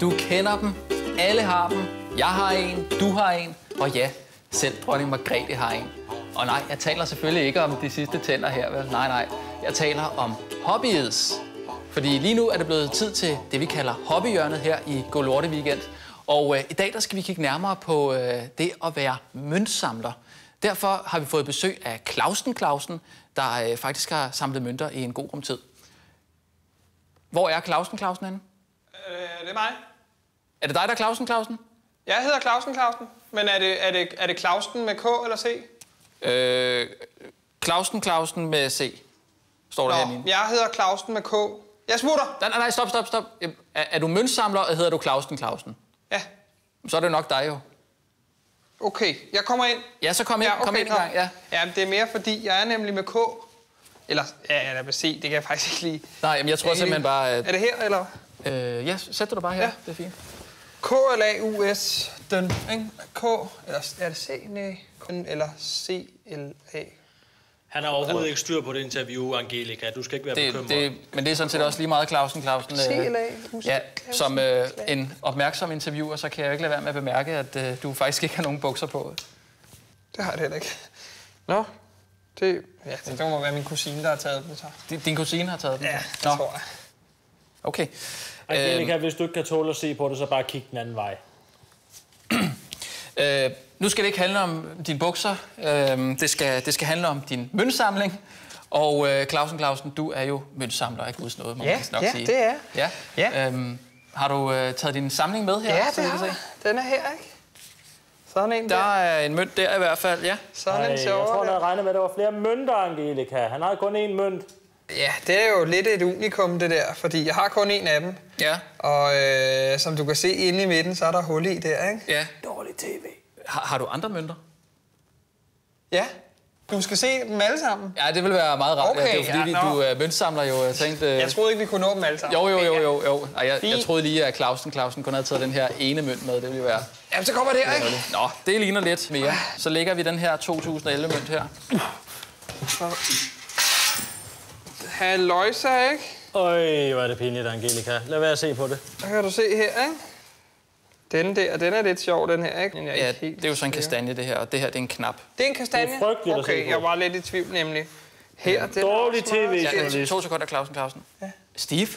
Du kender dem. Alle har dem. Jeg har en. Du har en. Og ja, selv dronning Margrethe har en. Og nej, jeg taler selvfølgelig ikke om de sidste tænder her, vel? Nej, nej. Jeg taler om hobbyets. Fordi lige nu er det blevet tid til det, vi kalder hobbyhjørnet her i Gå Lorte Weekend. Og øh, i dag der skal vi kigge nærmere på øh, det at være møntsamler. Derfor har vi fået besøg af Clausen Clausen, der øh, faktisk har samlet mønter i en god rumtid. Hvor er Clausen Clausen henne? Øh, det er mig. Er det dig, der er Clausen Clausen? Jeg hedder Clausen Clausen. Men er det, er det, er det Clausen med K eller C? Øh, Clausen Clausen med C, står der Nå, herinde. jeg hedder Clausen med K. Jeg smutter. Nej, nej, nej, stop, stop, stop. Er, er du møntsamler, og hedder du Clausen Clausen? Ja, Så er det nok dig jo. okay. Jeg kommer ind. Ja, så kom ind, Ja, okay, kom ind en gang. Ja. ja, det er mere fordi, jeg er nemlig med K. Eller, ja, eller med C, det kan jeg faktisk ikke lide. Nej, men jeg tror Jeg simpelthen lige- bare, Er at... det her, eller? Øh, ja, sæt dig bare her. Ja. Det er fint. K-L-A-U-S, den, ikke? K, eller er det C? Nej, kun, eller C-L-A. Han har overhovedet ikke styr på det interview, Angelica. Du skal ikke være Det, bekymret. det, men det er sådan set også lige meget Clausen Clausen. øh, C-L-A. Ja, som øh, en opmærksom interviewer, så kan jeg jo ikke lade være med at bemærke, at øh, du faktisk ikke har nogen bukser på. Det har jeg heller ikke. Nå, det, ja, det må være min kusine, der har taget den så. Din, din kusine har taget den? Ja, det Nå, tror jeg. Okay. Angelica, hvis du ikke kan tåle at se på det, så bare kig den anden vej. Øh, nu skal det ikke handle om dine bukser. Øh, det, skal, det skal handle om din møntsamling. Og øh, Clausen Clausen, du er jo møntsamler af Guds nåde, må Ja, man nok ja, sige. det er. Ja. Ja. Øhm, har du øh, taget din samling med her? Ja, så det vi kan har se? jeg. Den er her, ikke? Sådan en der. Der er en mønt der i hvert fald, ja. Sådan Ej, en jeg sjovere tror, han havde regnet med, at der var flere mønter, Angelica. Han har kun én mønt. Ja, det er jo lidt et unikum, det der, fordi jeg har kun en af dem. Ja, Og øh, som du kan se inde i midten, så er der hul i der, ikke? ja. Dårlig tv. Har, har du andre mønter? Ja. Du skal se dem alle sammen. Ja, det vil være meget rart. Okay, ja, det er fordi, ja, vi, du er møntsamler jo. Jeg tænkte... Øh, Jeg troede ikke, vi kunne nå dem alle sammen. jo, jo, jo, jo. jo. Ej, jeg, jeg troede lige, at Clausen Clausen kun havde taget den her ene mønt med. Det ville jo være... Jamen, så kommer det her, ikke? Nå, det ligner lidt mere. Så lægger vi den her 2011-mønt her. Halløjsa, ikke? Øj, hvor er det pinligt, Angelica. Lad være at se på det. Der kan du se her, ikke? Den der, den er lidt sjov, den her, ikke? Men jeg er Ja, ikke helt det er jo sådan en kastanje, det her. Og det her, det er en knap. Det er en kastanje? Det er frygteligt at se Okay, på. jeg var lidt i tvivl, nemlig. Her, det Dårlig også meget- TV. Ja, to sekunder, Clausen Clausen. Ja. Steve?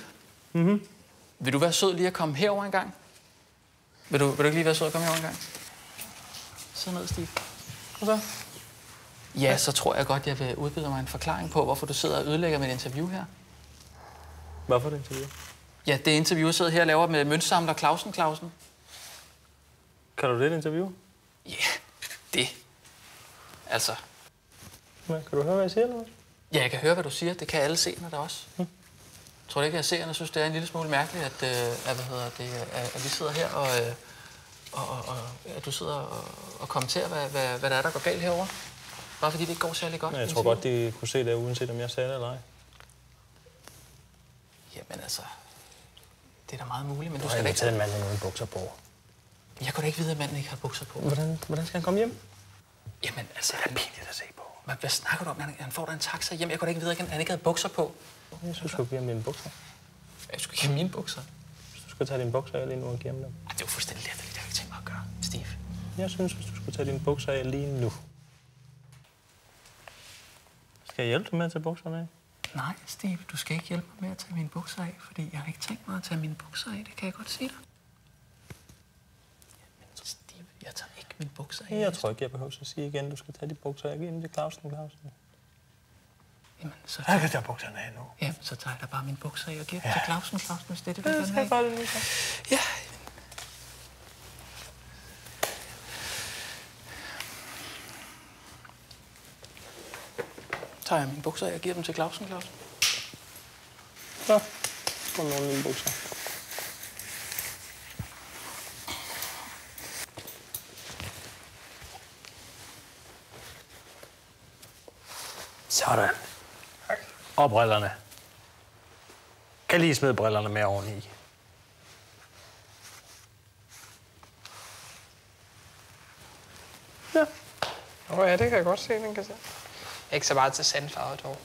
Mm-hmm. Vil du være sød lige at komme herover en gang? Vil du, vil du ikke lige være sød at komme herover en gang? Sid ned, Steve. Hvad så? Ja, så tror jeg godt, jeg vil udbyde mig en forklaring på, hvorfor du sidder og ødelægger mit interview her. Hvorfor det interview? Ja, det interview, jeg sidder her og laver med møntsamler Clausen Clausen. Kan du det interview? Ja, det. Altså, Ja, kan du høre, hvad jeg siger? Eller? hvad? ja, jeg kan høre, hvad du siger. Det kan alle seerne da også. Tror du ikke, at seerne synes, det er en lille smule mærkeligt, at, øh, at, hvad hedder det, at, at vi sidder her og, øh, og, og, og at du sidder og, og kommenterer, hvad, hvad, hvad der er, der går galt herover? Bare fordi det ikke går særlig godt. Men jeg tror godt, de kunne se det, uanset om jeg sagde det eller ej. Jamen altså, det er da meget muligt, men du Du har skal da ikke... en mand med nogle bukser på. Jeg kunne da ikke vide, at manden ikke har bukser på. Hvordan, hvordan skal han komme hjem? Jamen altså, Det er pinligt at se på. hvad, hvad snakker du om? Han, han får da en taxa hjem. Jeg kunne da ikke vide, at han, ikke havde bukser på. Jeg synes, du skal give ham mine bukser. Jeg skulle give mine bukser. Hvis du skal tage dine bukser af lige nu og give ham dem. Ej, det var fuldstændig latterligt. Det har jeg ikke tænkt mig at gøre, Steve. Jeg synes, hvis du skulle tage dine bukser af lige nu. Skal jeg hjælpe dig med at tage bukserne af? Nej, Steve, du skal ikke hjælpe mig med at tage mine bukser af, fordi jeg har ikke tænkt mig at tage mine bukser af. Det kan jeg godt sige dig. Jamen, Steve, jeg tager ikke mine bukser af. Jeg tror ikke, jeg behøver at sige igen, at du skal tage de bukser af. Giv dem til Clausen, Clausen. Jamen, så, Jeg kan tage bukserne af nu. jamen, så tager jeg da bare mine bukser af og giver dem til Clausen, Clausen, hvis det er det, du Ja, gerne vil have. det? Ja. Tager jeg mine bukser af og giver dem til Clausen, Clausen? Så, få nogle mine bukser. Sådan. Og brillerne. Kan lige smide brillerne med oveni. Åh oh, ja, det kan jeg godt se, den kan se. Ikke så meget til sandfarvet dog.